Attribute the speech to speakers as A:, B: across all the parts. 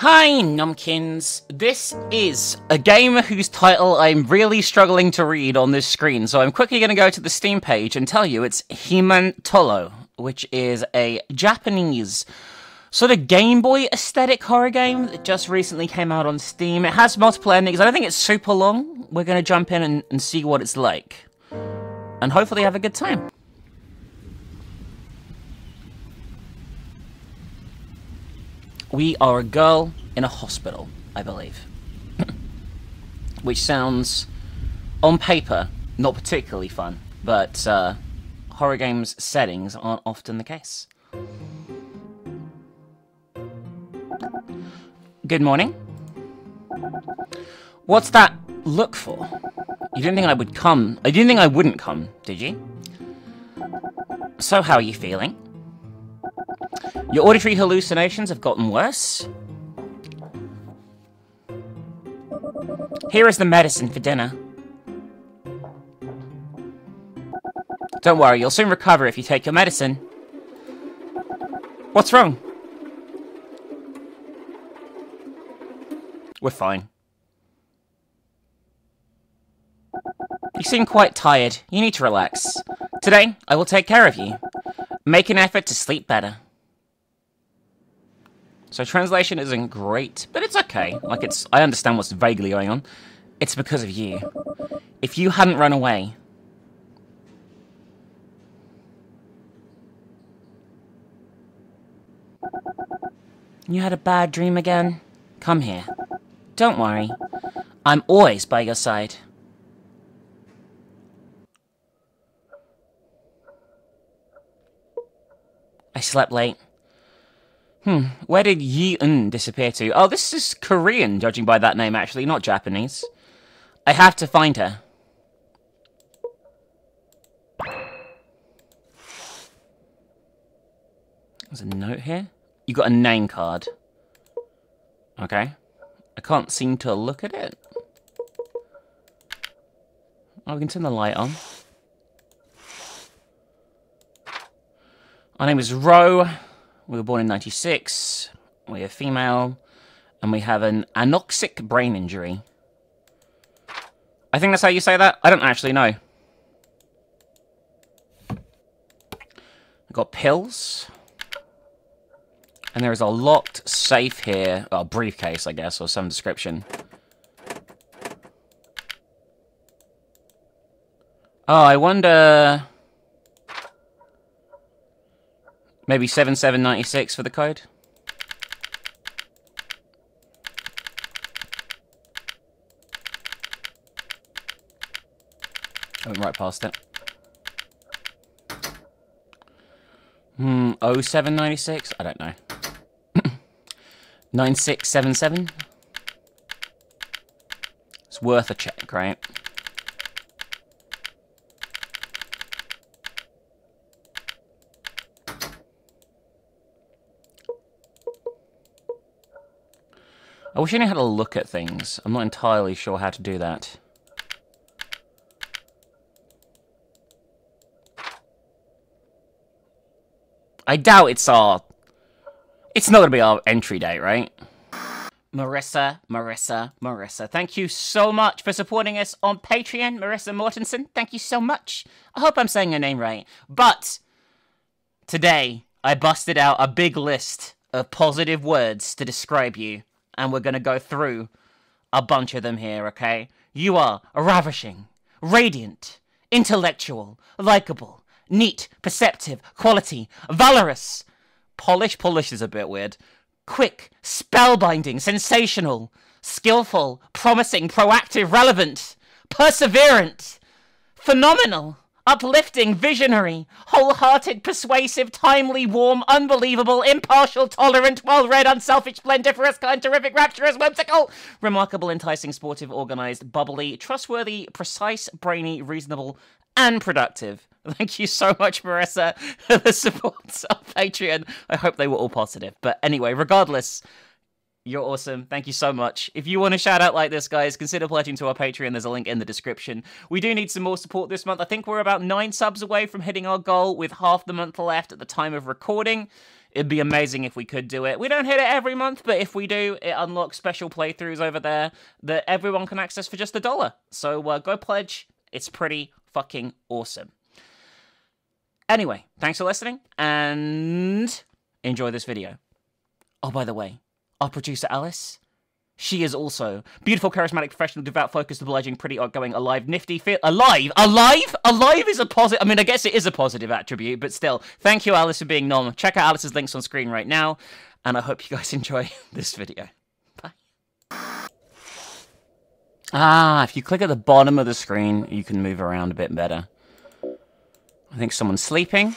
A: Hi, Numpkins. This is a game whose title I'm really struggling to read on this screen, so I'm quickly going to go to the Steam page and tell you it's Himantolo, which is a Japanese sort of Game Boy aesthetic horror game that just recently came out on Steam. It has multiple endings. I don't think it's super long. We're going to jump in and, and see what it's like. And hopefully have a good time. We are a girl in a hospital, I believe. Which sounds, on paper, not particularly fun, but uh, horror games settings aren't often the case. Good morning. What's that look for? You didn't think I would come. I didn't think I wouldn't come, did you? So how are you feeling? Your auditory hallucinations have gotten worse? Here is the medicine for dinner. Don't worry, you'll soon recover if you take your medicine. What's wrong? We're fine. You seem quite tired. You need to relax. Today, I will take care of you. Make an effort to sleep better. So translation isn't great, but it's okay. Like, it's... I understand what's vaguely going on. It's because of you. If you hadn't run away... You had a bad dream again? Come here. Don't worry. I'm always by your side. I slept late. Hmm, where did Yi-un disappear to? Oh, this is Korean, judging by that name, actually, not Japanese. I have to find her. There's a note here. You got a name card. Okay. I can't seem to look at it. Oh, we can turn the light on. Our name is Ro. We were born in 96. We are female. And we have an anoxic brain injury. I think that's how you say that. I don't actually know. We've got pills. And there is a locked safe here. a briefcase, I guess, or some description. Oh, I wonder... Maybe 7796 for the code? I went right past it. Hmm, 0796? I don't know. 9677? It's worth a check, right? I wish I knew how to look at things. I'm not entirely sure how to do that. I doubt it's our... It's not going to be our entry date, right? Marissa, Marissa, Marissa. Thank you so much for supporting us on Patreon. Marissa Mortensen, thank you so much. I hope I'm saying your name right. But today, I busted out a big list of positive words to describe you and we're going to go through a bunch of them here, okay? You are ravishing, radiant, intellectual, likable, neat, perceptive, quality, valorous. Polish, polish is a bit weird. Quick, spellbinding, sensational, skillful, promising, proactive, relevant, perseverant, phenomenal, uplifting, visionary, wholehearted, persuasive, timely, warm, unbelievable, impartial, tolerant, well-read, unselfish, splendiferous, kind, terrific, rapturous, whimsical, remarkable, enticing, sportive, organized, bubbly, trustworthy, precise, brainy, reasonable, and productive. Thank you so much, Marissa, for the support of Patreon. I hope they were all positive. But anyway, regardless, you're awesome. Thank you so much. If you want a shout out like this, guys, consider pledging to our Patreon. There's a link in the description. We do need some more support this month. I think we're about nine subs away from hitting our goal with half the month left at the time of recording. It'd be amazing if we could do it. We don't hit it every month, but if we do, it unlocks special playthroughs over there that everyone can access for just a dollar. So uh, go pledge. It's pretty fucking awesome. Anyway, thanks for listening and enjoy this video. Oh, by the way, our producer Alice, she is also beautiful, charismatic, professional, devout, focused, obliging, pretty outgoing, alive, nifty, feel alive, alive, alive is a positive. I mean, I guess it is a positive attribute, but still, thank you, Alice, for being nom. Check out Alice's links on screen right now, and I hope you guys enjoy this video. Bye. Ah, if you click at the bottom of the screen, you can move around a bit better. I think someone's sleeping.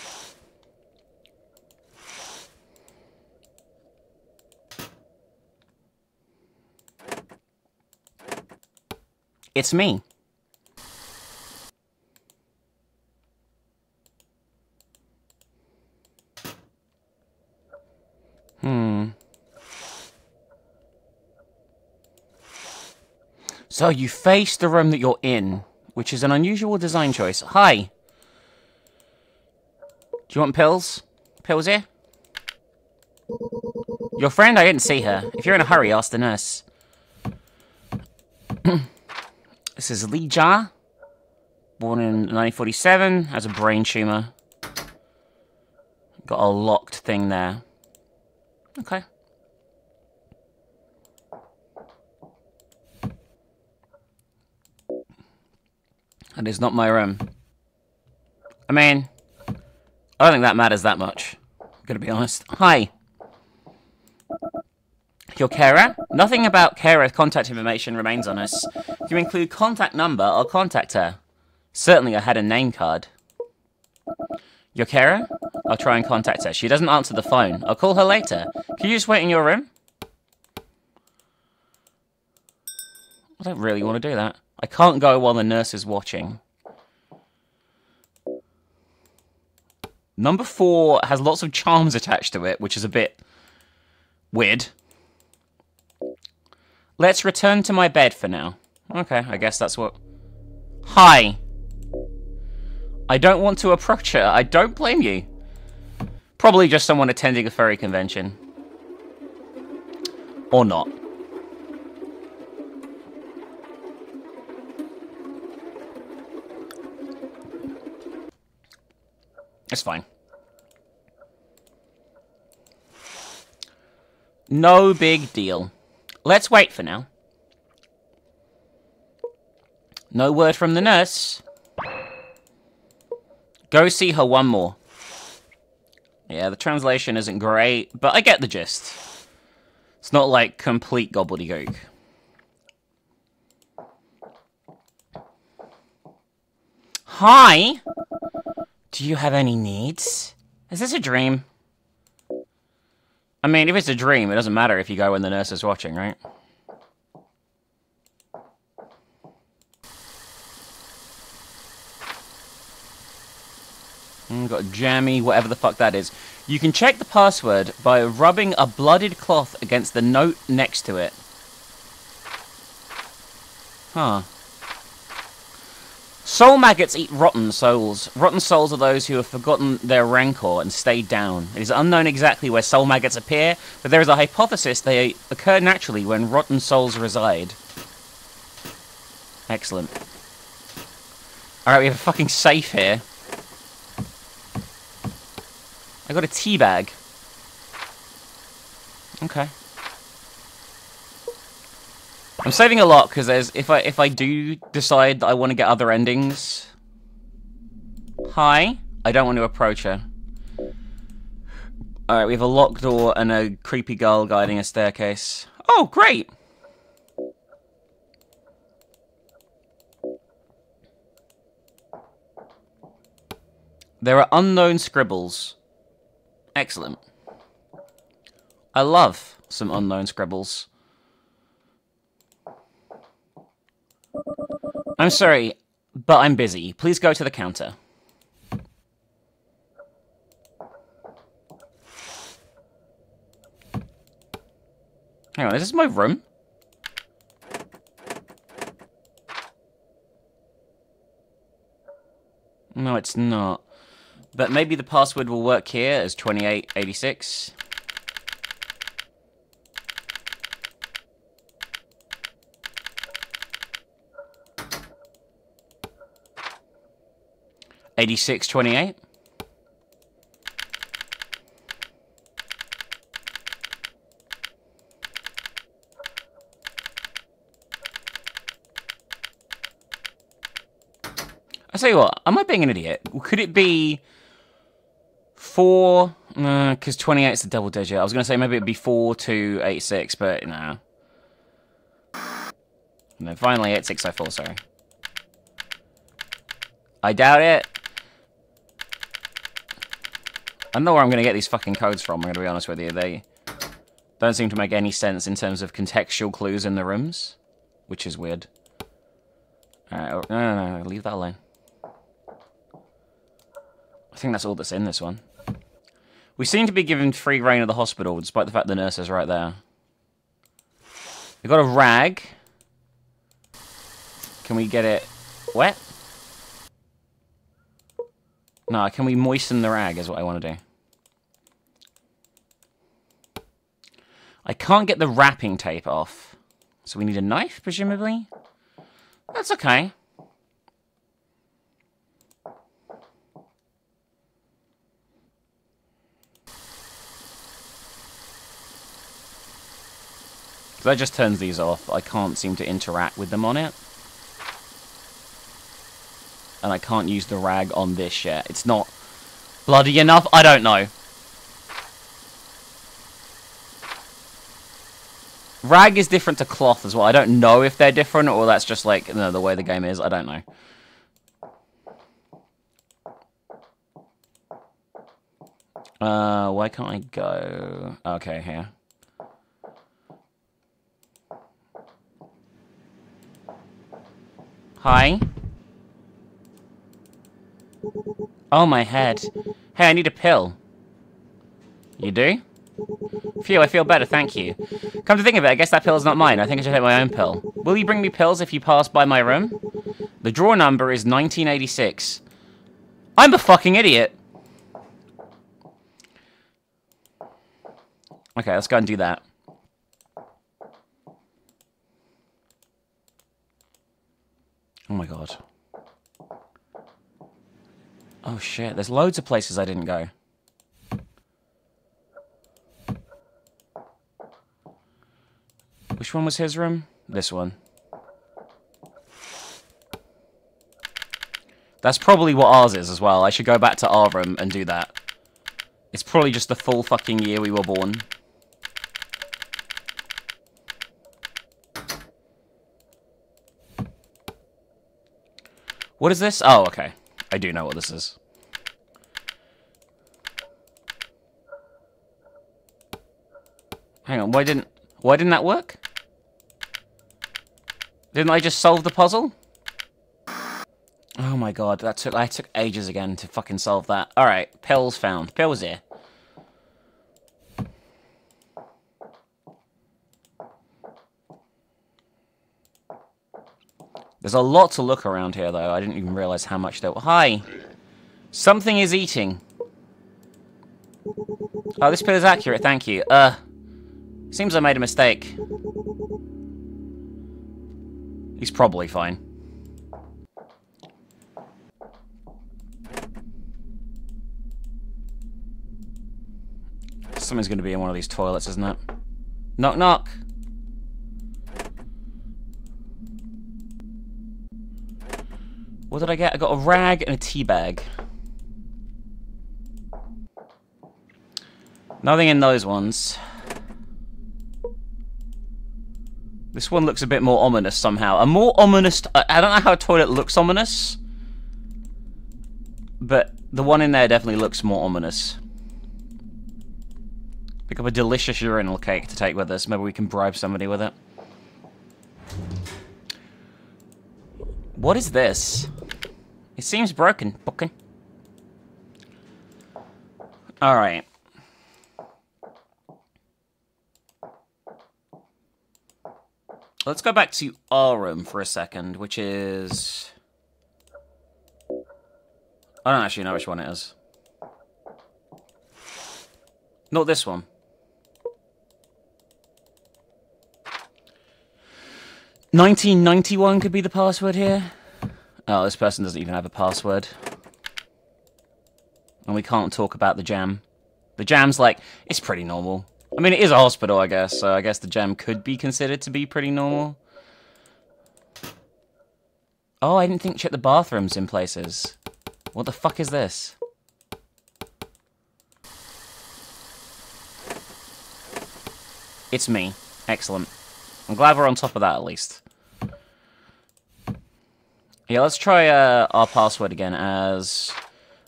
A: It's me. Hmm. So you face the room that you're in, which is an unusual design choice. Hi. Do you want pills? Pills here? Your friend? I didn't see her. If you're in a hurry, ask the nurse. this is Li Jia. Born in 1947. Has a brain tumor. Got a locked thing there. Okay. That is not my room. I mean, I don't think that matters that much. I'm gonna be honest. Hi. Your carer? Nothing about carer contact information remains on us. You include contact number, I'll contact her. Certainly I had a name card. Your carer? I'll try and contact her. She doesn't answer the phone. I'll call her later. Can you just wait in your room? I don't really want to do that. I can't go while the nurse is watching. Number four has lots of charms attached to it, which is a bit weird. Let's return to my bed for now. Okay, I guess that's what... Hi. I don't want to approach her. I don't blame you. Probably just someone attending a furry convention. Or not. It's fine. No big deal. Let's wait for now. No word from the nurse. Go see her one more. Yeah, the translation isn't great, but I get the gist. It's not like complete gobbledygook. Hi! Do you have any needs? Is this a dream? I mean, if it's a dream, it doesn't matter if you go when the nurse is watching, right? Mm, got jammy, whatever the fuck that is. You can check the password by rubbing a blooded cloth against the note next to it. Huh. Soul maggots eat rotten souls. Rotten souls are those who have forgotten their rancor and stayed down. It is unknown exactly where soul maggots appear, but there is a hypothesis they occur naturally when rotten souls reside. Excellent. Alright, we have a fucking safe here. I got a tea bag. Okay. I'm saving a lot because there's if I if I do decide that I want to get other endings. Hi, I don't want to approach her. All right, we have a locked door and a creepy girl guiding a staircase. Oh, great! There are unknown scribbles. Excellent. I love some unknown scribbles. I'm sorry, but I'm busy. Please go to the counter. Hang on, is this my room? No, it's not. But maybe the password will work here as 2886. Eighty-six twenty-eight. I tell you what, am I being an idiot? Could it be four? Because uh, 28 is a double digit. I was going to say maybe it'd be four two eight six, but no. No, finally it's 604, sorry. I doubt it. I don't know where I'm going to get these fucking codes from, I'm going to be honest with you. They don't seem to make any sense in terms of contextual clues in the rooms, which is weird. Alright, oh, no, no, no, leave that alone. I think that's all that's in this one. We seem to be given free rein of the hospital, despite the fact the nurse is right there. We've got a rag. Can we get it wet? No, can we moisten the rag is what I want to do. I can't get the wrapping tape off. So we need a knife, presumably? That's okay. that just turns these off. I can't seem to interact with them on it. And I can't use the rag on this yet. It's not bloody enough? I don't know. Rag is different to cloth as well. I don't know if they're different or that's just like you know, the way the game is. I don't know. Uh, why can't I go? Okay, here. Hi. Oh, my head. Hey, I need a pill. You do? Phew, I feel better, thank you. Come to think of it, I guess that pill's not mine. I think I should take my own pill. Will you bring me pills if you pass by my room? The drawer number is 1986. I'm a fucking idiot! Okay, let's go and do that. Oh my god. Oh shit, there's loads of places I didn't go. Which one was his room? This one. That's probably what ours is as well. I should go back to our room and do that. It's probably just the full fucking year we were born. What is this? Oh, okay. I do know what this is. Hang on, why didn't why didn't that work? Didn't I just solve the puzzle? Oh my god, that took I took ages again to fucking solve that. Alright, pills found. Pills here. There's a lot to look around here, though. I didn't even realize how much there... Was. Hi! Something is eating. Oh, this pill is accurate, thank you. Uh, seems I made a mistake. He's probably fine. Something's going to be in one of these toilets, isn't it? Knock, knock! What did I get? I got a rag and a tea bag. Nothing in those ones. This one looks a bit more ominous somehow. A more ominous... I don't know how a toilet looks ominous. But the one in there definitely looks more ominous. Pick up a delicious urinal cake to take with us. Maybe we can bribe somebody with it. What is this? It seems broken, broken. Alright. Let's go back to our room for a second, which is... I don't actually know which one it is. Not this one. Nineteen ninety one could be the password here. Oh, this person doesn't even have a password. And we can't talk about the jam. The jam's like, it's pretty normal. I mean, it is a hospital, I guess, so I guess the jam could be considered to be pretty normal. Oh, I didn't think check the bathrooms in places. What the fuck is this? It's me. Excellent. I'm glad we're on top of that at least. Yeah, let's try uh, our password again as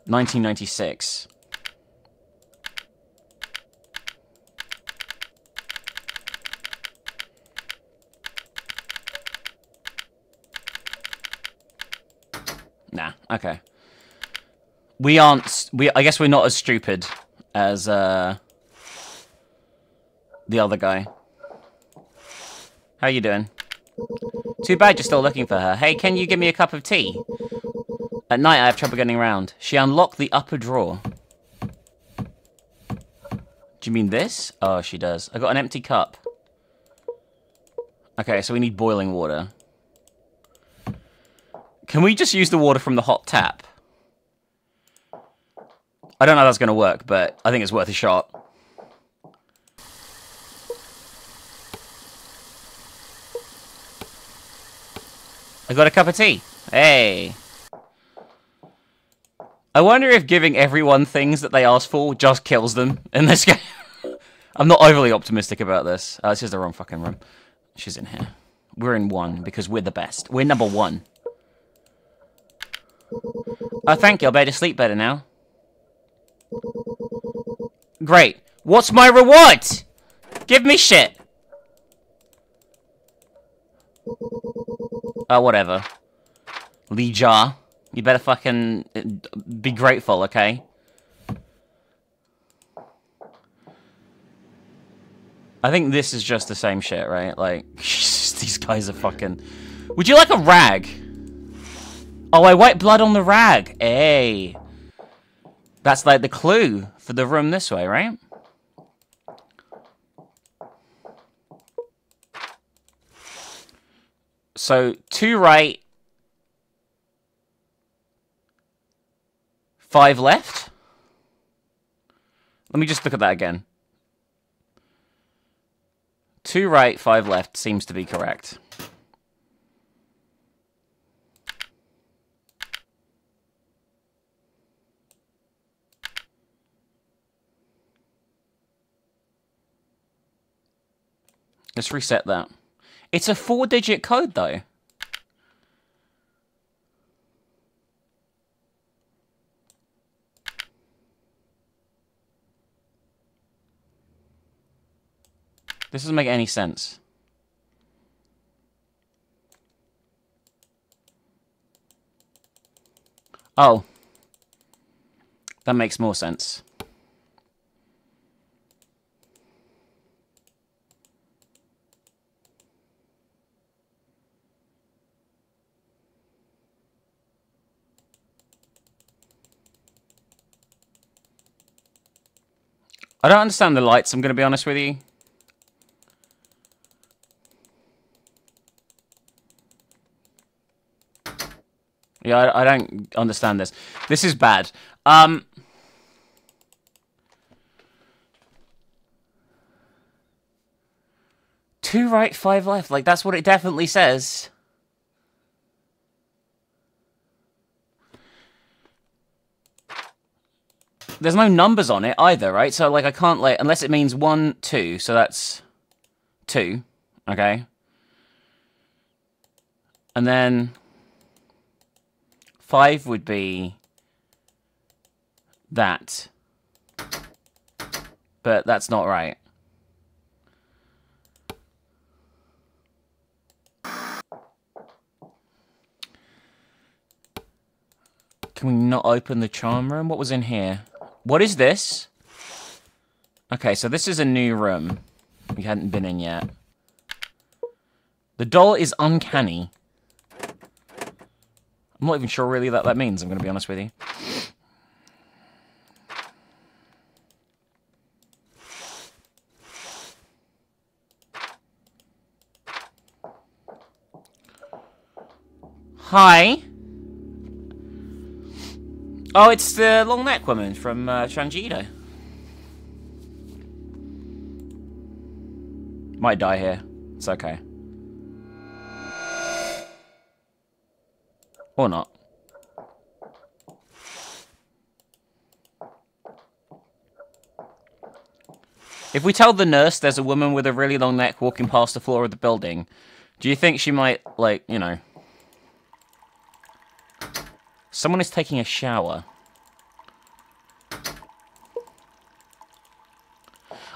A: 1996. Nah, okay. We aren't, we, I guess we're not as stupid as, uh, the other guy. How you doing? Too bad you're still looking for her. Hey, can you give me a cup of tea? At night, I have trouble getting around. She unlocked the upper drawer. Do you mean this? Oh, she does. I got an empty cup. Okay, so we need boiling water. Can we just use the water from the hot tap? I don't know how that's going to work, but I think it's worth a shot. I got a cup of tea. Hey. I wonder if giving everyone things that they ask for just kills them in this game. I'm not overly optimistic about this. Oh, this is the wrong fucking room. She's in here. We're in one because we're the best. We're number one. Oh, thank you. I'll be able to sleep better now. Great. What's my reward? Give me shit. Oh, whatever. Lee Jar. You better fucking uh, be grateful, okay? I think this is just the same shit, right? Like, these guys are fucking... Would you like a rag? Oh, I wipe blood on the rag. Hey. That's like the clue for the room this way, right? So, two right, five left. Let me just look at that again. Two right, five left seems to be correct. Let's reset that. It's a four-digit code, though. This doesn't make any sense. Oh. That makes more sense. I don't understand the lights, I'm going to be honest with you. Yeah, I, I don't understand this. This is bad. Um... Two right, five left. Like, that's what it definitely says. There's no numbers on it either, right? So, like, I can't, like, unless it means one, two. So that's two, okay? And then five would be that. But that's not right. Can we not open the charm room? What was in here? What is this? Okay, so this is a new room we hadn't been in yet. The doll is uncanny. I'm not even sure really that that means, I'm going to be honest with you. Hi. Oh, it's the long neck woman from uh, Shanjido. Might die here. It's okay. Or not. If we tell the nurse there's a woman with a really long neck walking past the floor of the building, do you think she might, like, you know... Someone is taking a shower.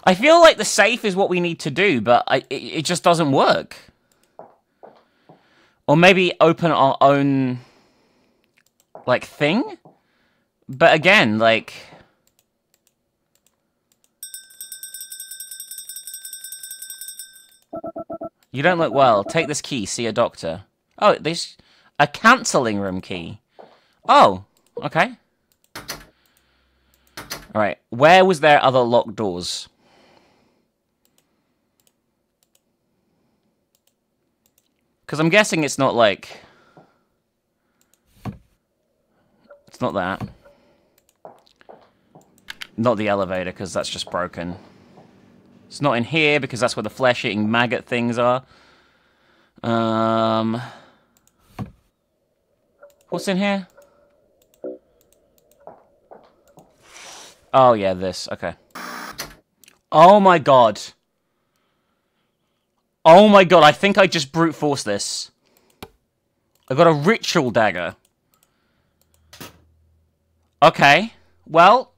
A: I feel like the safe is what we need to do, but I, it, it just doesn't work. Or maybe open our own, like, thing? But again, like... You don't look well. Take this key. See a doctor. Oh, this... A counseling room key. Oh, okay. Alright, where was there other locked doors? Because I'm guessing it's not like... It's not that. Not the elevator, because that's just broken. It's not in here, because that's where the flesh-eating maggot things are. Um... What's in here? Oh, yeah, this. Okay. Oh my god. Oh my god, I think I just brute force this. I got a ritual dagger. Okay. Well,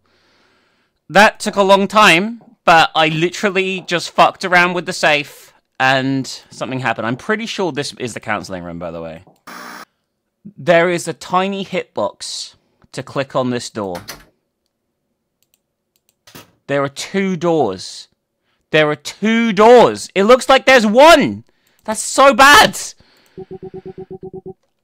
A: that took a long time, but I literally just fucked around with the safe and something happened. I'm pretty sure this is the counseling room, by the way. There is a tiny hitbox to click on this door. There are two doors. There are two doors. It looks like there's one. That's so bad.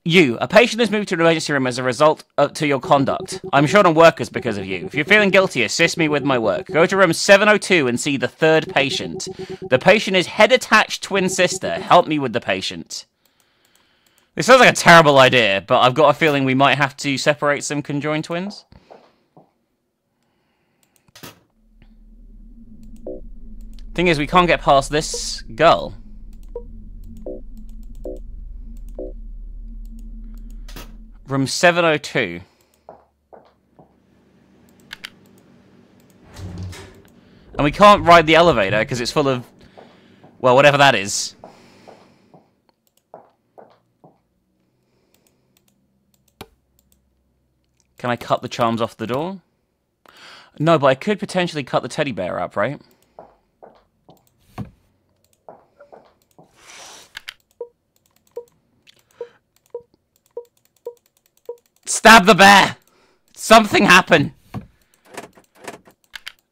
A: You, a patient has moved to an emergency room as a result of, to your conduct. I'm short on workers because of you. If you're feeling guilty, assist me with my work. Go to room 702 and see the third patient. The patient is head-attached twin sister. Help me with the patient. This sounds like a terrible idea, but I've got a feeling we might have to separate some conjoined twins. Thing is, we can't get past this girl. Room 702. And we can't ride the elevator because it's full of... Well, whatever that is. Can I cut the charms off the door? No, but I could potentially cut the teddy bear up, right? Stab the bear! Something happened!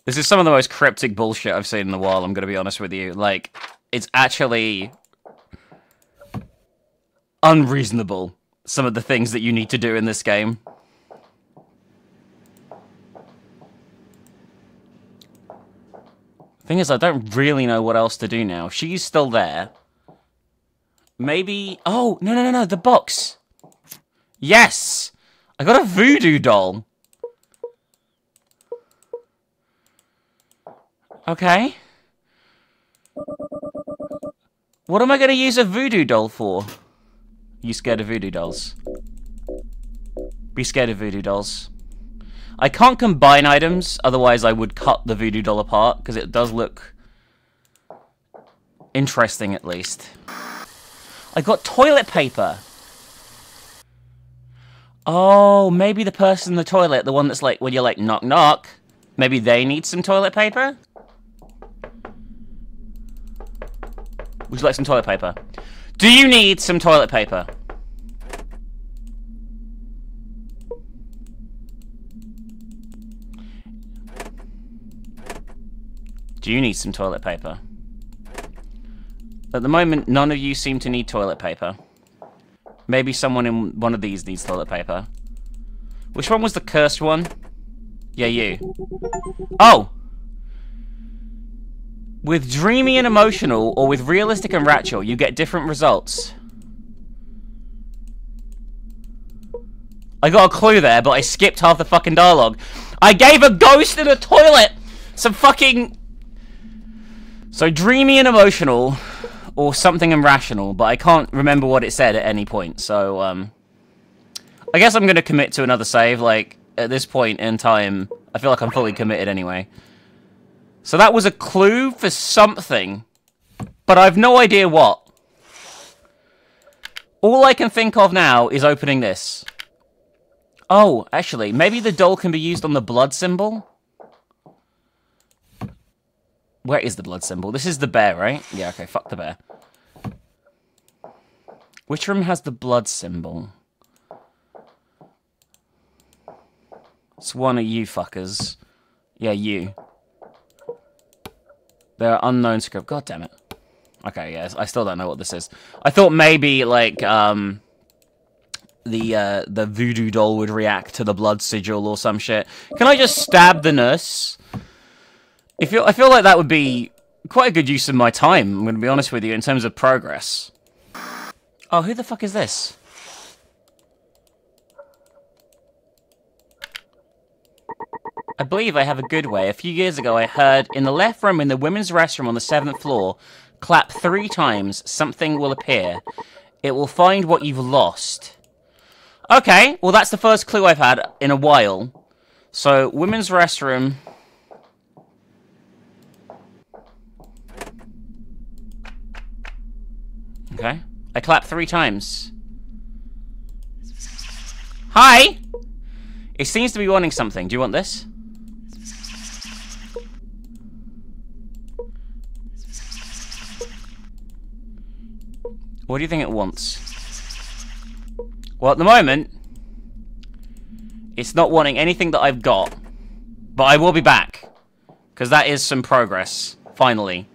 A: This is some of the most cryptic bullshit I've seen in the while, I'm gonna be honest with you. Like, it's actually... unreasonable, some of the things that you need to do in this game. Thing is, I don't really know what else to do now. She's still there. Maybe... Oh, no, no, no, no, the box! Yes! I got a voodoo doll. Okay. What am I going to use a voodoo doll for? You scared of voodoo dolls? Be scared of voodoo dolls. I can't combine items, otherwise I would cut the voodoo doll apart, because it does look interesting at least. I got toilet paper. Oh, maybe the person in the toilet, the one that's like, when you're like, knock knock, maybe they need some toilet paper? Would you like some toilet paper? Do you need some toilet paper? Do you need some toilet paper? At the moment, none of you seem to need toilet paper. Maybe someone in one of these needs toilet paper. Which one was the cursed one? Yeah, you. Oh! With dreamy and emotional, or with realistic and rational, you get different results. I got a clue there, but I skipped half the fucking dialogue. I gave a ghost in a toilet some fucking... So dreamy and emotional, or something irrational, but I can't remember what it said at any point, so, um... I guess I'm gonna commit to another save, like, at this point in time, I feel like I'm fully committed anyway. So that was a clue for something, but I've no idea what. All I can think of now is opening this. Oh, actually, maybe the doll can be used on the blood symbol? Where is the blood symbol? This is the bear, right? Yeah, okay, fuck the bear. Which room has the blood symbol? It's one of you fuckers. Yeah, you. There are unknown script. God damn it. Okay, yes, I still don't know what this is. I thought maybe, like, um... The, uh, the voodoo doll would react to the blood sigil or some shit. Can I just stab the nurse? I feel, I feel like that would be quite a good use of my time, I'm going to be honest with you, in terms of progress. Oh, who the fuck is this? I believe I have a good way. A few years ago, I heard in the left room in the women's restroom on the seventh floor, clap three times, something will appear. It will find what you've lost. Okay, well, that's the first clue I've had in a while. So, women's restroom. Okay. I clap three times. Hi! It seems to be wanting something. Do you want this? What do you think it wants? Well, at the moment, it's not wanting anything that I've got. But I will be back. Because that is some progress, finally.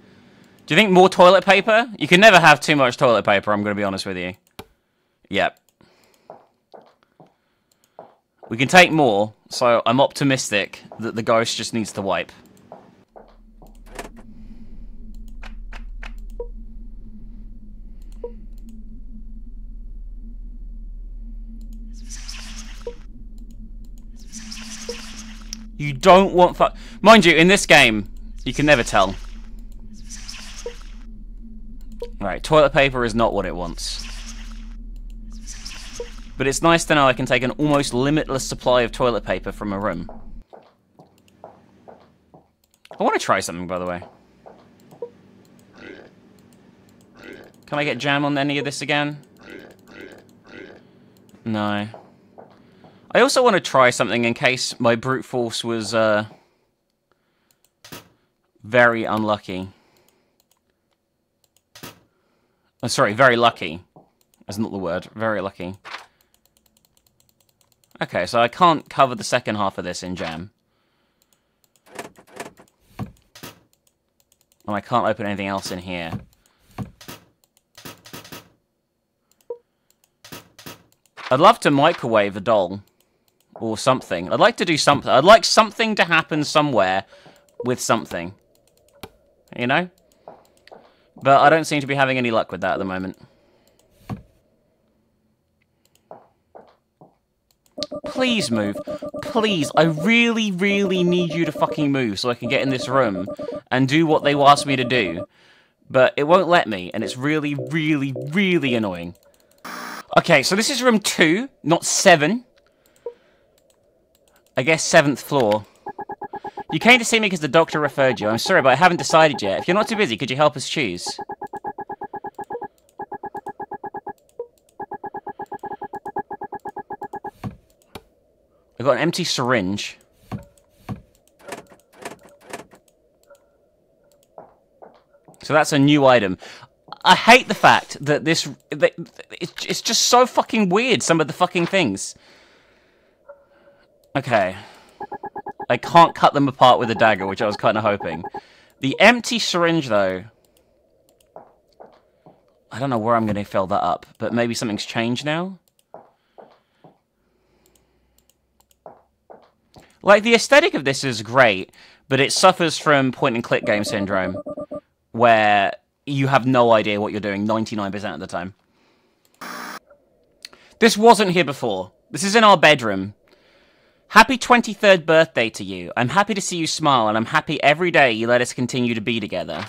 A: Do you think more toilet paper? You can never have too much toilet paper, I'm going to be honest with you. Yep. We can take more, so I'm optimistic that the ghost just needs to wipe. You don't want Mind you, in this game, you can never tell. Right, toilet paper is not what it wants. But it's nice to know I can take an almost limitless supply of toilet paper from a room. I want to try something, by the way. Can I get jam on any of this again? No. I also want to try something in case my brute force was uh, very unlucky. Oh, sorry, very lucky. That's not the word. Very lucky. Okay, so I can't cover the second half of this in jam. And I can't open anything else in here. I'd love to microwave a doll or something. I'd like to do something. I'd like something to happen somewhere with something. You know? But I don't seem to be having any luck with that at the moment. Please move. Please, I really, really need you to fucking move so I can get in this room and do what they asked me to do. But it won't let me, and it's really, really, really annoying. Okay, so this is room 2, not 7. I guess seventh floor. You came to see me because the doctor referred you. I'm sorry, but I haven't decided yet. If you're not too busy, could you help us choose? I got an empty syringe. So that's a new item. I hate the fact that this... That, it's just so fucking weird, some of the fucking things. Okay. I can't cut them apart with a dagger, which I was kind of hoping. The empty syringe, though... I don't know where I'm going to fill that up, but maybe something's changed now? Like, the aesthetic of this is great, but it suffers from point-and-click game syndrome, where you have no idea what you're doing 99% of the time. This wasn't here before. This is in our bedroom. Happy 23rd birthday to you. I'm happy to see you smile, and I'm happy every day you let us continue to be together.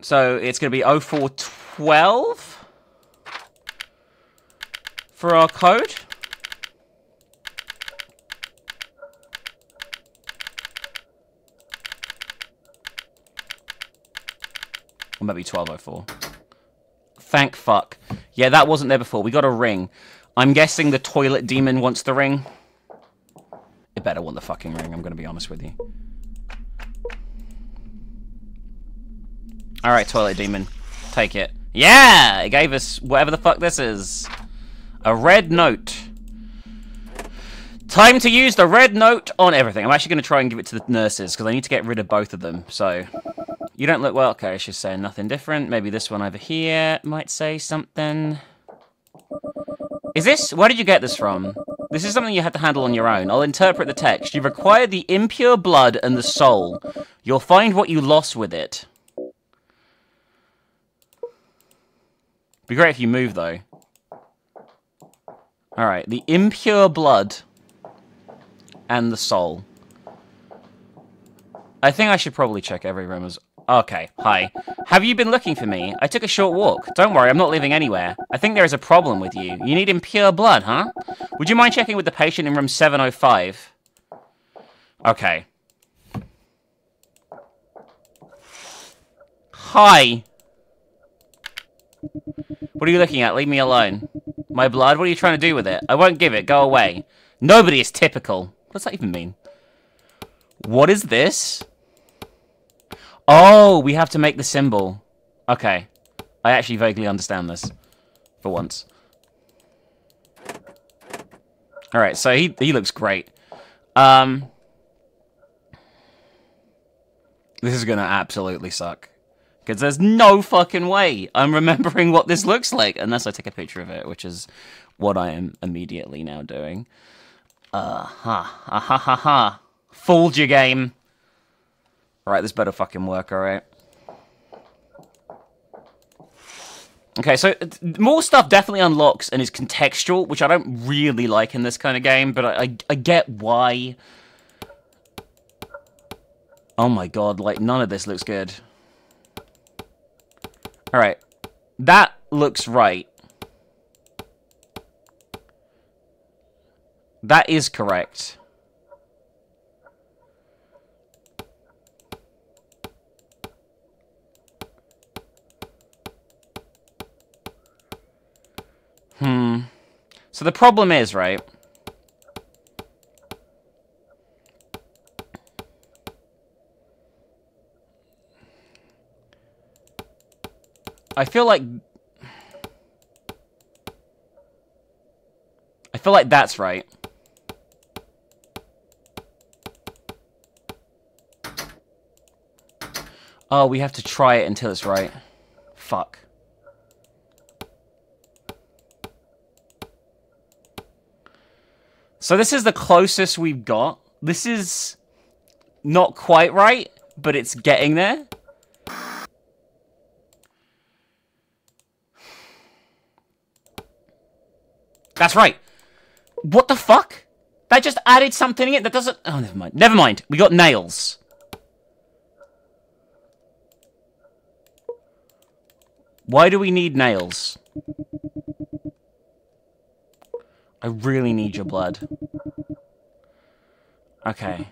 A: So it's going to be 0412 for our code. Or maybe 1204. Thank fuck. Yeah, that wasn't there before. We got a ring. I'm guessing the toilet demon wants the ring. It better want the fucking ring, I'm gonna be honest with you. Alright, toilet demon. Take it. Yeah! It gave us whatever the fuck this is. A red note. Time to use the red note on everything. I'm actually going to try and give it to the nurses, because I need to get rid of both of them. So, you don't look well. Okay, she's saying nothing different. Maybe this one over here might say something. Is this... Where did you get this from? This is something you have to handle on your own. I'll interpret the text. You require the impure blood and the soul. You'll find what you lost with it. Be great if you move, though. Alright, the impure blood and the soul. I think I should probably check every room as... Okay, hi. Have you been looking for me? I took a short walk. Don't worry, I'm not leaving anywhere. I think there is a problem with you. You need impure blood, huh? Would you mind checking with the patient in room 705? Okay. Hi. What are you looking at? Leave me alone. My blood? What are you trying to do with it? I won't give it. Go away. Nobody is typical. What does that even mean? What is this? Oh, we have to make the symbol. Okay. I actually vaguely understand this. For once. Alright, so he, he looks great. Um, this is gonna absolutely suck. Because there's no fucking way I'm remembering what this looks like unless I take a picture of it, which is what I am immediately now doing. Uh, ha, ha, ha, ha, ha. Fooled you, game. Alright, this better fucking work, alright? Okay, so more stuff definitely unlocks and is contextual, which I don't really like in this kind of game, but I, I, I get why. Oh my god, like, none of this looks good. Alright. That looks right. That is correct. Hmm. So the problem is, right? I feel like... I feel like that's right. Oh, we have to try it until it's right. Fuck. So this is the closest we've got. This is not quite right, but it's getting there. That's right. What the fuck? That just added something in it that doesn't... Oh, never mind. Never mind. We got nails. Why do we need nails? I really need your blood. Okay.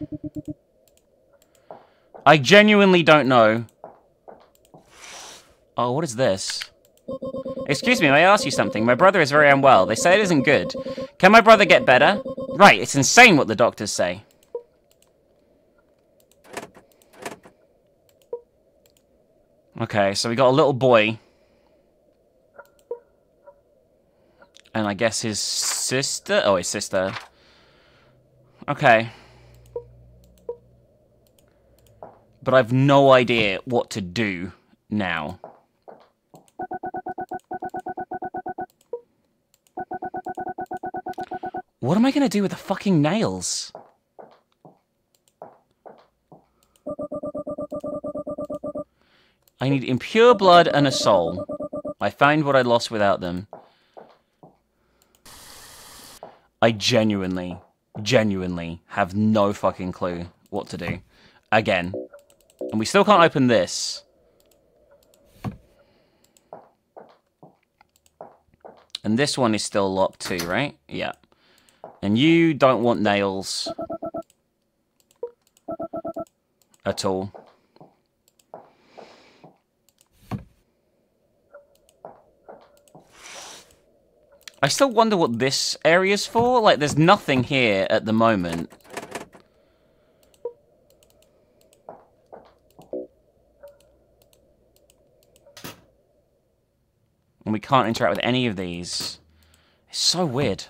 A: I genuinely don't know. Oh, what is this? Excuse me, may I ask you something? My brother is very unwell. They say it isn't good. Can my brother get better? Right, it's insane what the doctors say. Okay, so we got a little boy. And I guess his sister? Oh, his sister. Okay. But I've no idea what to do now. What am I going to do with the fucking nails? I need impure blood and a soul. I find what I lost without them. I genuinely, genuinely have no fucking clue what to do. Again. And we still can't open this. And this one is still locked too, right? Yeah. And you don't want nails. At all. I still wonder what this area's for. Like, there's nothing here at the moment. And we can't interact with any of these. It's so weird.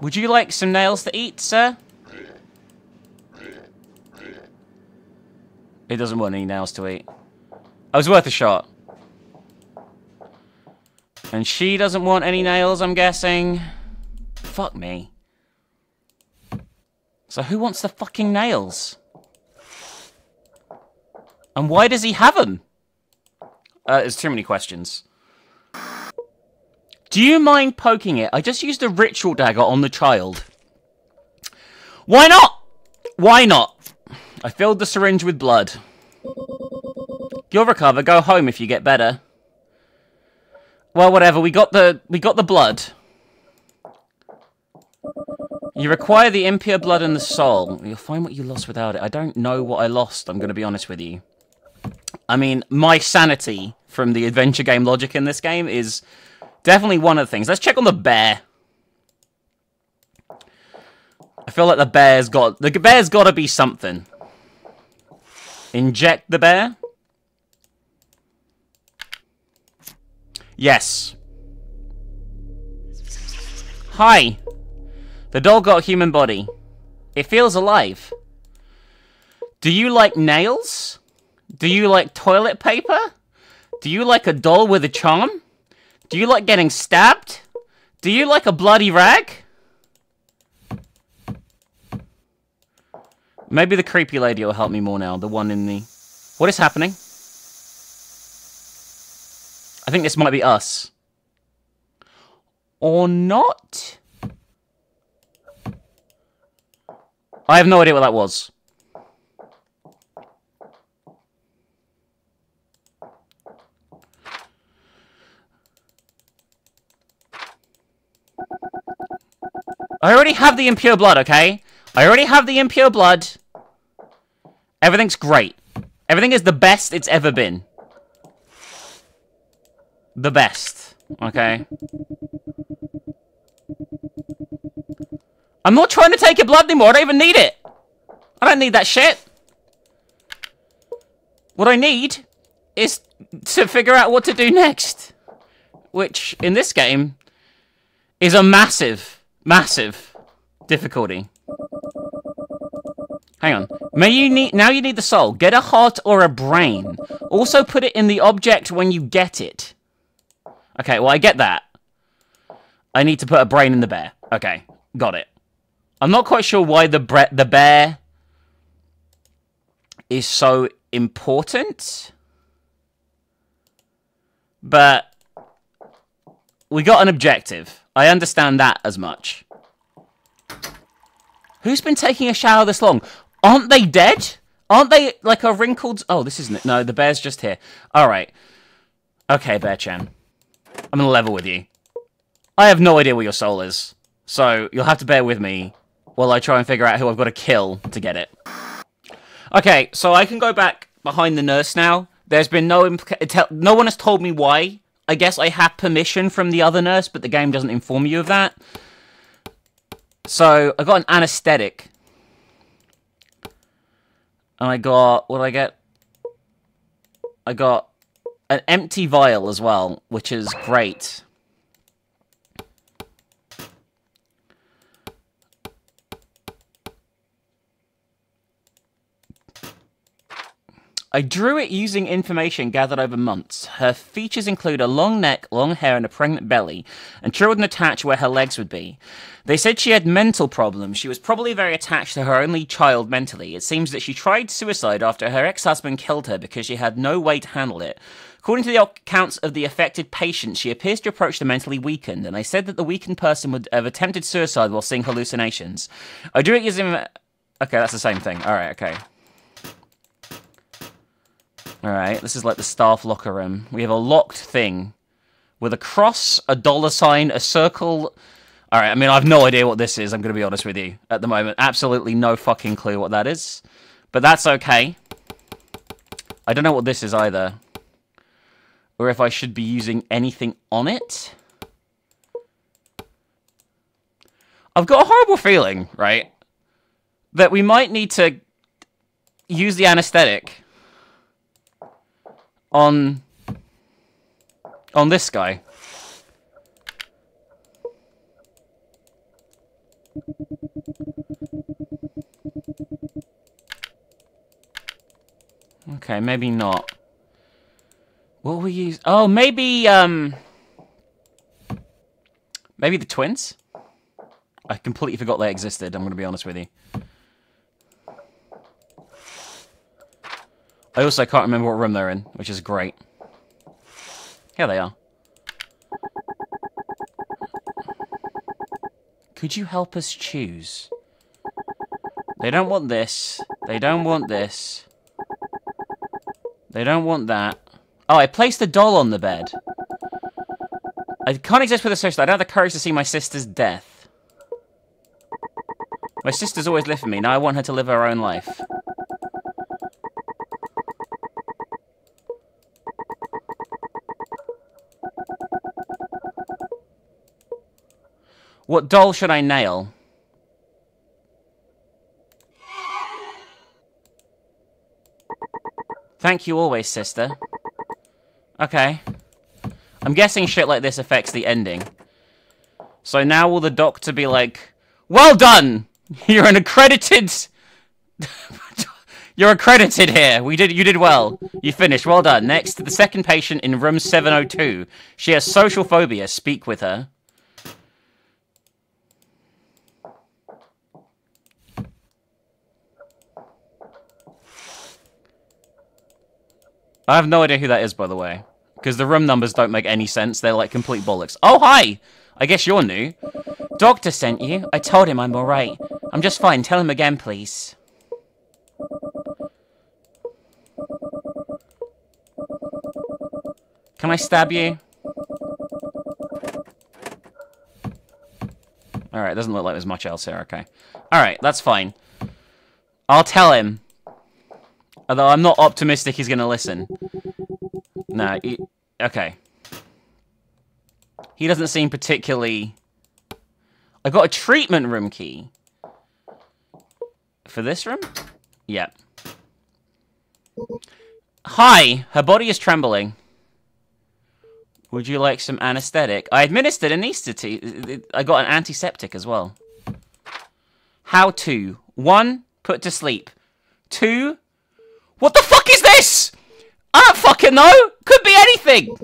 A: Would you like some nails to eat, sir? It doesn't want any nails to eat. I was worth a shot. And she doesn't want any nails, I'm guessing. Fuck me. So who wants the fucking nails? And why does he have them? Uh, there's too many questions. Do you mind poking it? I just used a ritual dagger on the child. Why not? Why not? I filled the syringe with blood. You'll recover. Go home if you get better. Well, whatever. We got the we got the blood. You require the impure blood and the soul. You'll find what you lost without it. I don't know what I lost, I'm going to be honest with you. I mean, my sanity from the adventure game logic in this game is definitely one of the things. Let's check on the bear. I feel like the bear's got... The bear's got to be something. Inject the bear? Yes. Hi. The doll got a human body. It feels alive. Do you like nails? Do you like toilet paper? Do you like a doll with a charm? Do you like getting stabbed? Do you like a bloody rag? Maybe the creepy lady will help me more now. The one in the... What is happening? I think this might be us. Or not? I have no idea what that was. I already have the impure blood, okay? I already have the impure blood. Everything's great. Everything is the best it's ever been the best, okay? I'm not trying to take your blood anymore. I don't even need it. I don't need that shit. What I need is to figure out what to do next. Which, in this game, is a massive, massive difficulty. Hang on. May you need now you need the soul. Get a heart or a brain. Also put it in the object when you get it. Okay, well, I get that. I need to put a brain in the bear. Okay, got it. I'm not quite sure why the bre the bear is so important. But we got an objective. I understand that as much. Who's been taking a shower this long? Aren't they dead? Aren't they like a wrinkled... Oh, this isn't it. No, the bear's just here. All right. Okay, Bear-chan. I'm gonna level with you. I have no idea where your soul is, so you'll have to bear with me while I try and figure out who I've got to kill to get it. Okay, so I can go back behind the nurse now. There's been no no one has told me why. I guess I have permission from the other nurse, but the game doesn't inform you of that. So, I got an anesthetic. And I got, what I get? I got an empty vial as well, which is great. I drew it using information gathered over months. Her features include a long neck, long hair, and a pregnant belly, and children attached where her legs would be. They said she had mental problems. She was probably very attached to her only child mentally. It seems that she tried suicide after her ex husband killed her because she had no way to handle it. According to the accounts of the affected patient, she appears to approach the mentally weakened, and they said that the weakened person would have attempted suicide while seeing hallucinations. I do it using... Okay, that's the same thing. Alright, okay. Alright, this is like the staff locker room. We have a locked thing with a cross, a dollar sign, a circle... Alright, I mean, I have no idea what this is, I'm going to be honest with you. At the moment, absolutely no fucking clue what that is. But that's okay. I don't know what this is either or if I should be using anything on it. I've got a horrible feeling, right, that we might need to use the anesthetic on on this guy. Okay, maybe not. What we use? Oh, maybe, um... Maybe the twins? I completely forgot they existed, I'm going to be honest with you. I also can't remember what room they're in, which is great. Here they are. Could you help us choose? They don't want this. They don't want this. They don't want that. Oh, I placed a doll on the bed. I can't exist with a sister. I don't have the courage to see my sister's death. My sister's always lived for me. Now I want her to live her own life. What doll should I nail? Thank you always, sister. Okay. I'm guessing shit like this affects the ending. So now will the doctor be like, Well done! You're an accredited... You're accredited here. We did. You did well. You finished. Well done. Next, the second patient in room 702. She has social phobia. Speak with her. I have no idea who that is, by the way. Because the room numbers don't make any sense. They're like complete bollocks. Oh, hi! I guess you're new. Doctor sent you. I told him I'm alright. I'm just fine. Tell him again, please. Can I stab you? Alright, doesn't look like there's much else here, okay. Alright, that's fine. I'll tell him. Although I'm not optimistic he's going to listen. No, okay. He doesn't seem particularly... I got a treatment room key. For this room? Yep. Hi, her body is trembling. Would you like some anesthetic? I administered anesthetic. I got an antiseptic as well. How to. One, put to sleep. Two, what the fuck is this? I don't fucking know. Could be anything.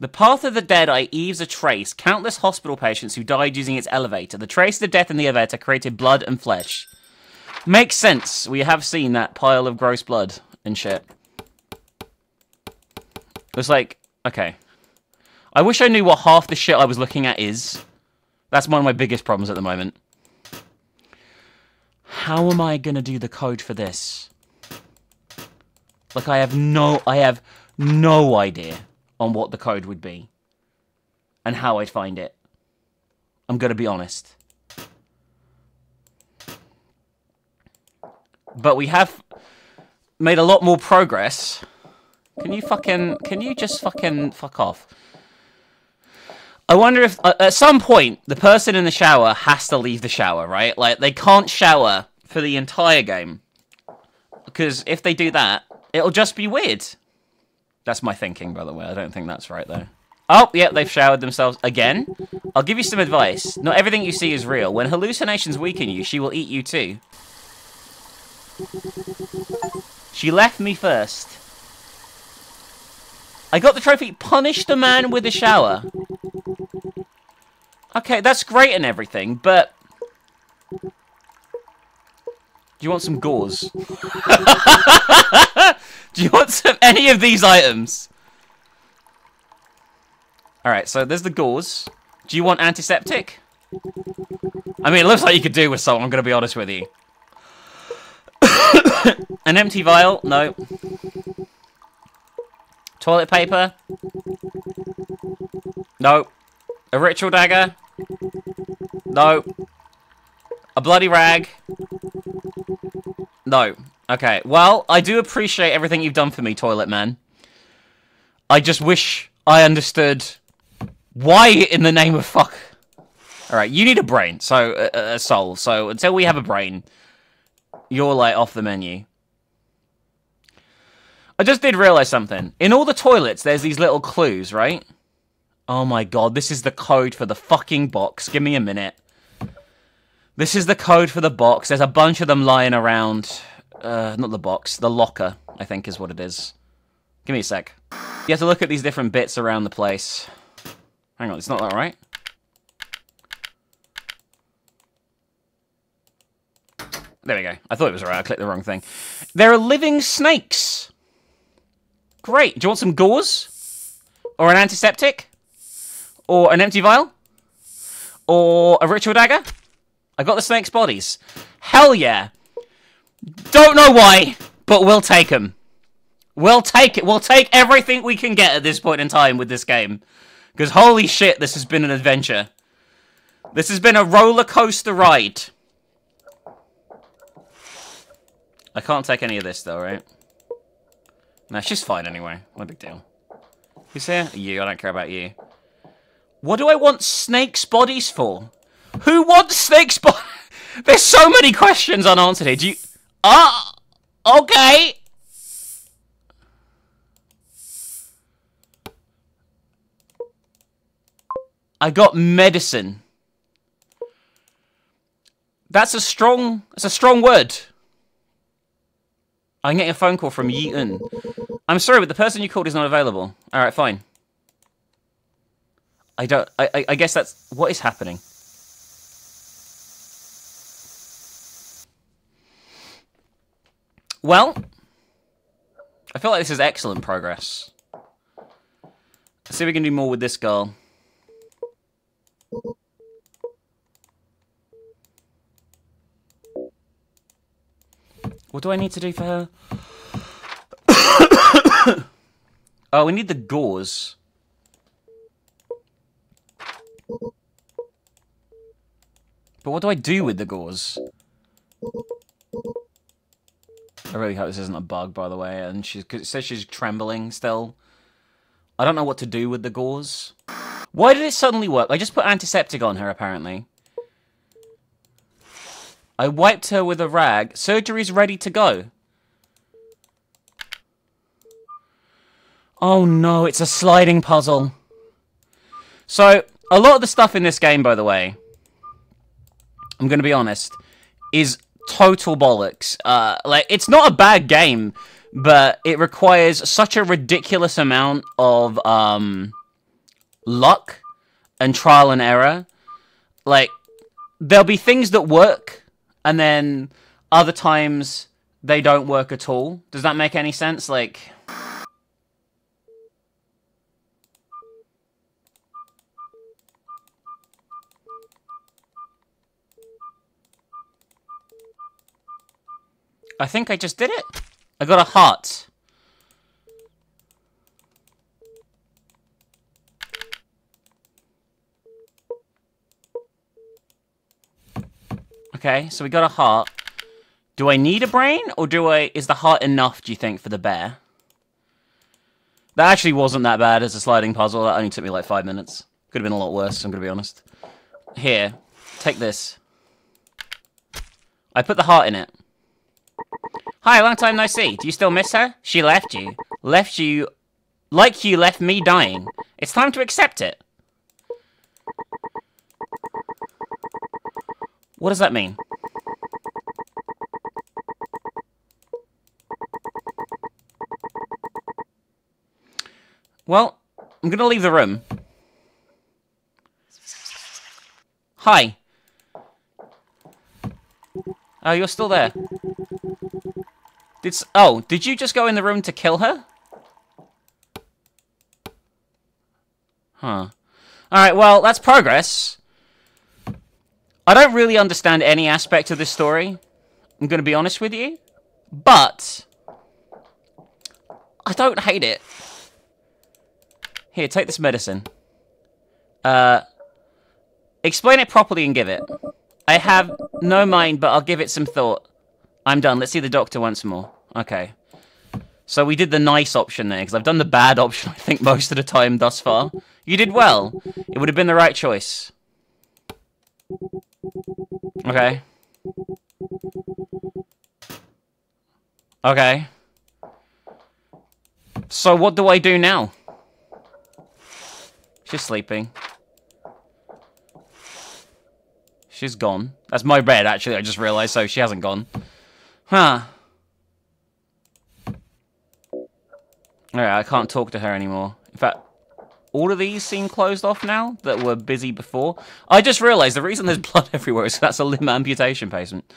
A: The path of the dead I eaves a trace countless hospital patients who died using its elevator. The trace of death in the elevator created blood and flesh. Makes sense. We have seen that pile of gross blood and shit. It's like, okay. I wish I knew what half the shit I was looking at is. That's one of my biggest problems at the moment. How am I gonna do the code for this? Like, I have no, I have no idea on what the code would be. And how I'd find it. I'm gonna be honest. But we have made a lot more progress. Can you fucking, can you just fucking fuck off? I wonder if uh, at some point the person in the shower has to leave the shower, right? Like they can't shower for the entire game. Because if they do that, it'll just be weird. That's my thinking, by the way. I don't think that's right, though. Oh, yeah, they've showered themselves again. I'll give you some advice. Not everything you see is real. When hallucinations weaken you, she will eat you too. She left me first. I got the trophy. Punish the man with the shower. Okay, that's great and everything, but... Do you want some gauze? Do you want some any of these items? Alright, so there's the gauze. Do you want antiseptic? I mean, it looks like you could do with some, I'm going to be honest with you. An empty vial? No. Toilet paper? No. A ritual dagger? No. A bloody rag? No. Okay, well, I do appreciate everything you've done for me, Toilet Man. I just wish I understood why in the name of fuck. Alright, you need a brain, so, uh, a soul, so until we have a brain, you're, like, off the menu. I just did realize something. In all the toilets, there's these little clues, right? Oh my god, this is the code for the fucking box. Give me a minute. This is the code for the box. There's a bunch of them lying around. Uh, not the box, the locker, I think is what it is. Give me a sec. You have to look at these different bits around the place. Hang on, it's not that right? There we go. I thought it was right. I clicked the wrong thing. There are living snakes. Great. Do you want some gauze? Or an antiseptic? Or an empty vial? Or a ritual dagger? I got the snake's bodies. Hell yeah. Don't know why, but we'll take them. We'll take it. We'll take everything we can get at this point in time with this game. Because holy shit, this has been an adventure. This has been a roller coaster ride. I can't take any of this though, right? No, she's fine anyway. No big deal. Who's here? You, I don't care about you. What do I want snakes' bodies for? Who wants snakes' bodies? There's so many questions unanswered here. Do you... Ah! Uh, okay! I got medicine. That's a strong... That's a strong word. I'm getting a phone call from Yeeton. I'm sorry, but the person you called is not available. Alright, fine. I don't... I, I guess that's... What is happening? Well, I feel like this is excellent progress. Let's see if we can do more with this girl. What do I need to do for her? oh, we need the gauze. But what do I do with the gauze? I really hope this isn't a bug, by the way. And she says she's trembling still. I don't know what to do with the gauze. Why did it suddenly work? I just put antiseptic on her, apparently. I wiped her with a rag. Surgery's ready to go. Oh no, it's a sliding puzzle. So, a lot of the stuff in this game, by the way, I'm going to be honest, is total bollocks. Uh, like, it's not a bad game, but it requires such a ridiculous amount of, um, luck and trial and error. Like, there'll be things that work, and then other times they don't work at all. Does that make any sense? Like... I think I just did it. I got a heart. Okay, so we got a heart. Do I need a brain, or do I... Is the heart enough, do you think, for the bear? That actually wasn't that bad as a sliding puzzle. That only took me like five minutes. Could have been a lot worse, I'm going to be honest. Here, take this. I put the heart in it. Hi, long time no see. Do you still miss her? She left you. Left you... Like you left me dying. It's time to accept it. What does that mean? Well, I'm to leave the room. Hi. Oh, you're still there. Did oh, did you just go in the room to kill her? Huh. Alright, well, that's progress. I don't really understand any aspect of this story. I'm going to be honest with you. But... I don't hate it. Here, take this medicine. Uh... Explain it properly and give it. I have no mind, but I'll give it some thought. I'm done. Let's see the doctor once more. Okay. So we did the nice option there, because I've done the bad option, I think, most of the time thus far. You did well. It would have been the right choice. Okay. Okay. So what do I do now? She's sleeping. She's gone. That's my bed, actually, I just realised, so she hasn't gone. Huh. Alright, I can't talk to her anymore. In fact, all of these seem closed off now that were busy before. I just realised the reason there's blood everywhere is that's a limb amputation patient.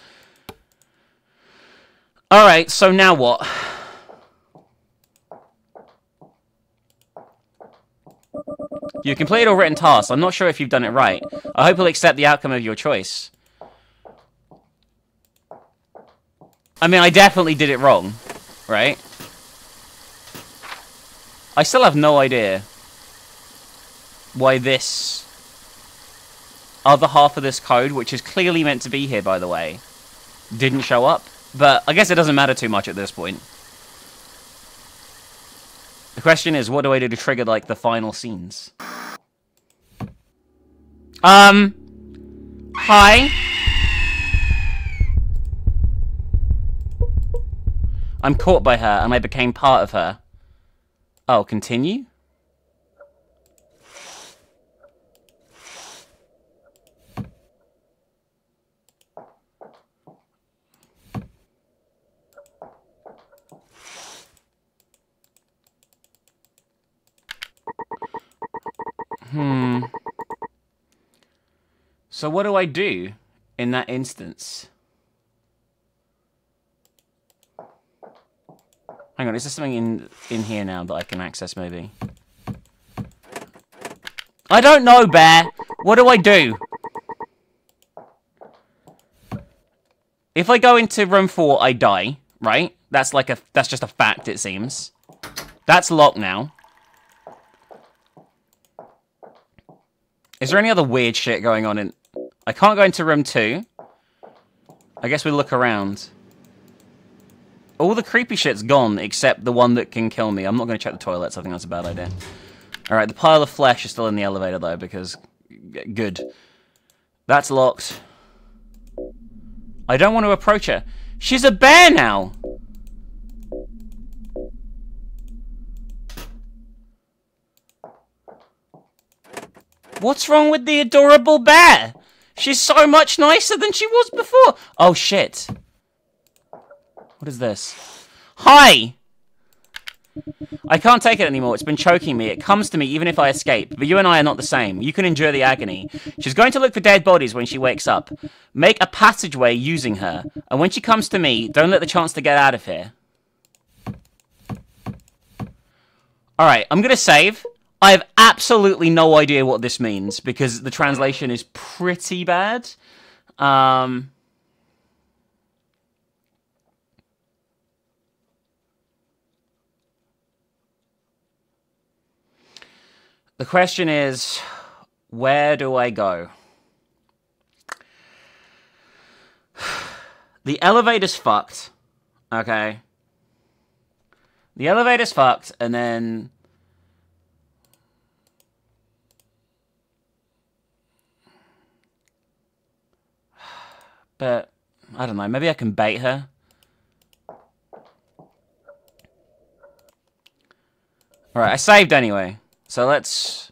A: Alright, so now what? You completed all written tasks. I'm not sure if you've done it right. I hope you'll accept the outcome of your choice. I mean, I definitely did it wrong, right? I still have no idea why this other half of this code, which is clearly meant to be here, by the way, didn't show up. But I guess it doesn't matter too much at this point. The question is, what do I do to trigger, like, the final scenes? Um... Hi? I'm caught by her, and I became part of her. Oh, continue? Hmm. So what do I do in that instance? Hang on, is there something in, in here now that I can access, maybe? I don't know, Bear! What do I do? If I go into room 4, I die, right? That's like a, that's just a fact, it seems. That's locked now. Is there any other weird shit going on in... I can't go into room 2. I guess we look around. All the creepy shit's gone, except the one that can kill me. I'm not going to check the toilets. I think that's a bad idea. Alright, the pile of flesh is still in the elevator, though, because... Good. That's locked. I don't want to approach her. She's a bear now! What's wrong with the adorable bear? She's so much nicer than she was before. Oh, shit. What is this? Hi! I can't take it anymore. It's been choking me. It comes to me even if I escape. But you and I are not the same. You can endure the agony. She's going to look for dead bodies when she wakes up. Make a passageway using her. And when she comes to me, don't let the chance to get out of here. Alright, I'm going to save. I have absolutely no idea what this means because the translation is pretty bad. Um... The question is, where do I go? The elevator's fucked. Okay. The elevator's fucked, and then... But, I don't know, maybe I can bait her. Alright, I saved anyway. So let's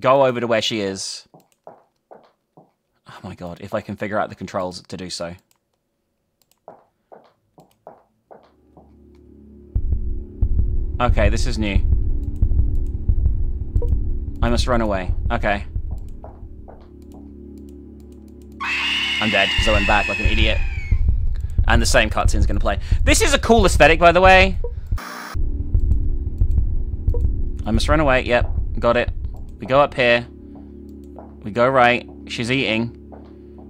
A: go over to where she is. Oh my god, if I can figure out the controls to do so. Okay, this is new. I must run away. Okay. I'm dead, because I went back like an idiot. And the same cutscene's gonna play. This is a cool aesthetic, by the way. I must run away. Yep, got it. We go up here. We go right. She's eating.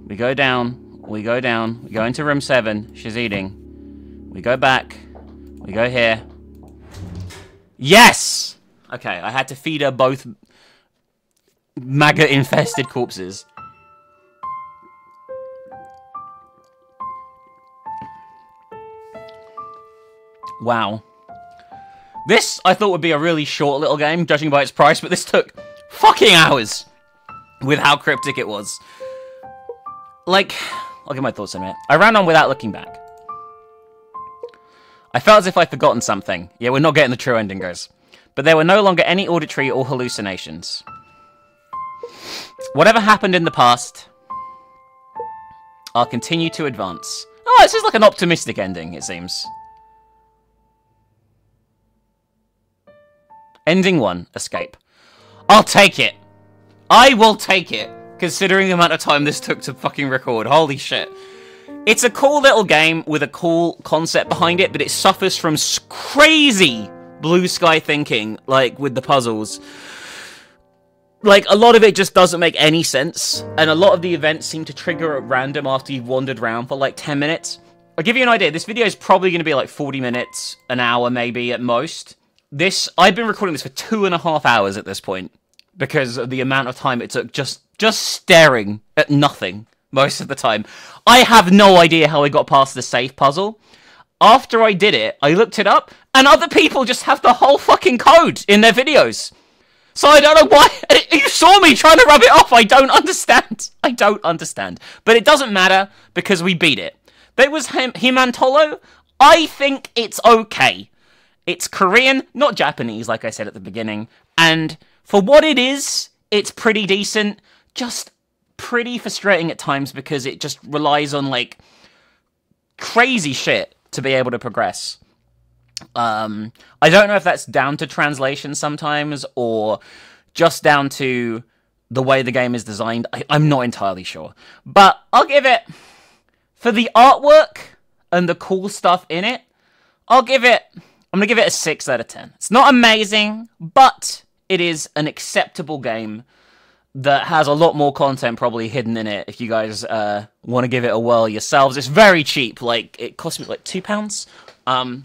A: We go down. We go down. We go into room 7. She's eating. We go back. We go here. Yes! Okay, I had to feed her both maggot-infested corpses. Wow. This, I thought, would be a really short little game, judging by its price, but this took fucking hours with how cryptic it was. Like, I'll give my thoughts in a minute. I ran on without looking back. I felt as if I'd forgotten something. Yeah, we're not getting the true ending, guys. But there were no longer any auditory or hallucinations. Whatever happened in the past, I'll continue to advance. Oh, this is like an optimistic ending, it seems. Ending one, escape. I'll take it. I will take it, considering the amount of time this took to fucking record. Holy shit. It's a cool little game with a cool concept behind it, but it suffers from crazy blue sky thinking, like with the puzzles. Like, a lot of it just doesn't make any sense, and a lot of the events seem to trigger at random after you've wandered around for like 10 minutes. I'll give you an idea, this video is probably going to be like 40 minutes, an hour maybe at most. This, I've been recording this for two and a half hours at this point because of the amount of time it took just just staring at nothing most of the time. I have no idea how I got past the safe puzzle. After I did it, I looked it up, and other people just have the whole fucking code in their videos. So I don't know why you saw me trying to rub it off. I don't understand. I don't understand. But it doesn't matter because we beat it. There was Him- Himantolo. I think it's okay. It's Korean, not Japanese, like I said at the beginning. And for what it is, it's pretty decent. Just pretty frustrating at times because it just relies on like crazy shit to be able to progress. Um, I don't know if that's down to translation sometimes or just down to the way the game is designed. I, I'm not entirely sure. But I'll give it, for the artwork and the cool stuff in it, I'll give it, I'm going to give it a 6 out of 10. It's not amazing, but it is an acceptable game that has a lot more content probably hidden in it if you guys uh, want to give it a whirl yourselves. It's very cheap. Like, it cost me like £2. Um,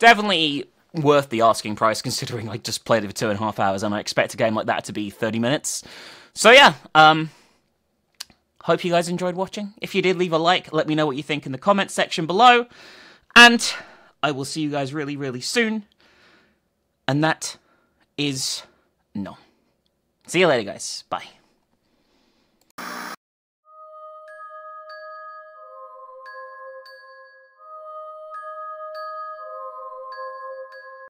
A: definitely worth the asking price considering I just played it for two and a half hours and I expect a game like that to be 30 minutes. So yeah, um, hope you guys enjoyed watching. If you did, leave a like. Let me know what you think in the comments section below. And I will see you guys really, really soon. And that is no. See you later, guys. Bye.